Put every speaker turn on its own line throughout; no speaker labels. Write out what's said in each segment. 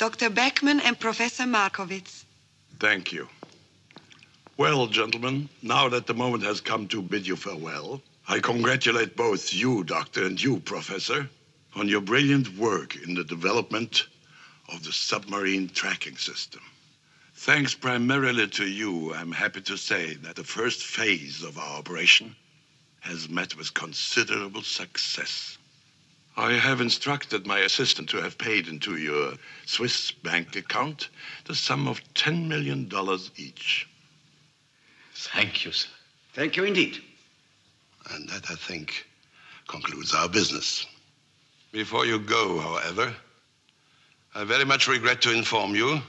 Dr. Bechmann and Professor Markovitz.
Thank you. Well, gentlemen, now that the moment has come to bid you farewell, I congratulate both you, Doctor, and you, Professor, on your brilliant work in the development of the submarine tracking system. Thanks primarily to you, I'm happy to say that the first phase of our operation has met with considerable success. I have instructed my assistant to have paid into your Swiss bank account the sum of $10 million each.
Thank you, sir.
Thank you indeed.
And that, I think, concludes our business. Before you go, however, I very much regret to inform you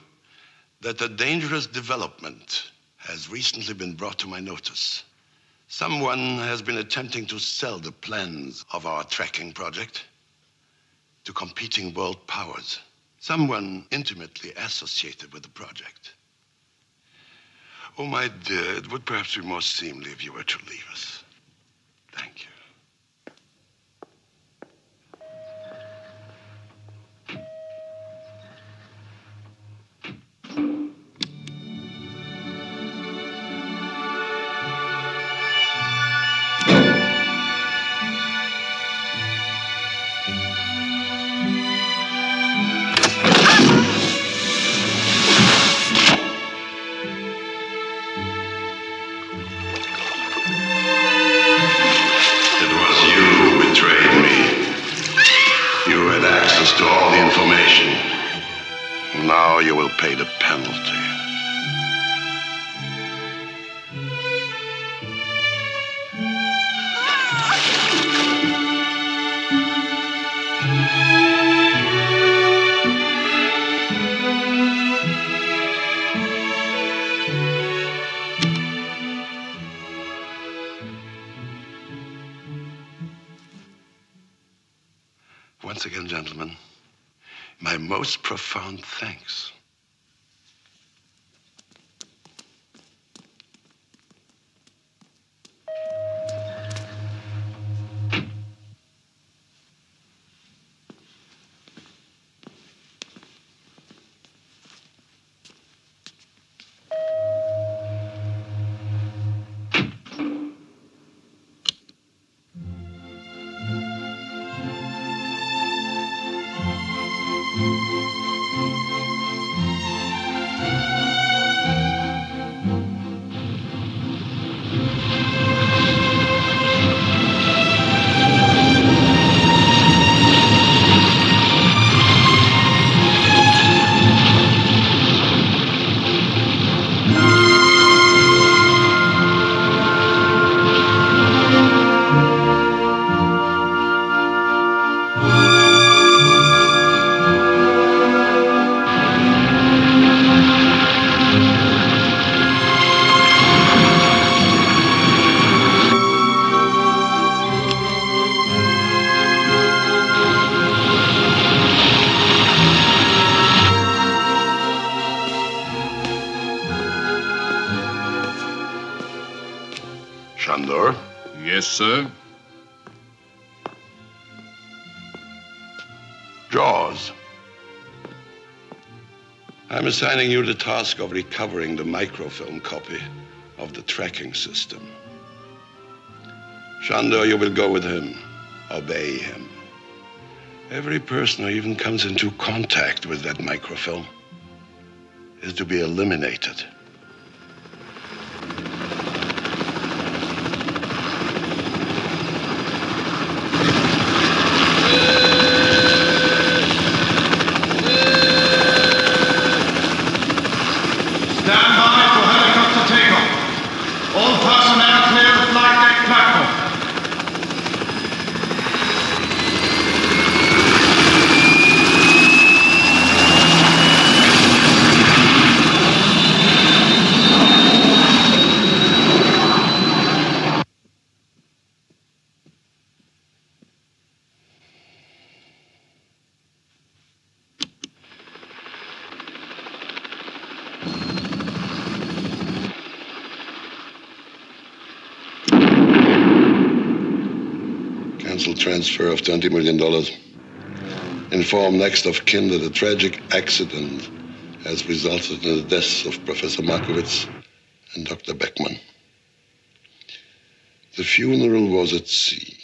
that a dangerous development has recently been brought to my notice. Someone has been attempting to sell the plans of our tracking project to competing world powers. Someone intimately associated with the project. Oh, my dear, it would perhaps be more seemly if you were to leave us. Thank you. Information. Now you will pay the penalty. Once again, gentlemen, my most profound thanks. Shandor,
Yes, sir.
Jaws. I'm assigning you the task of recovering the microfilm copy of the tracking system. Shandor, you will go with him. Obey him. Every person who even comes into contact with that microfilm is to be eliminated. Cancel transfer of $20 million. inform next of kin that a tragic accident has resulted in the deaths of Professor Markovitz and Dr. Bechmann. The funeral was at sea.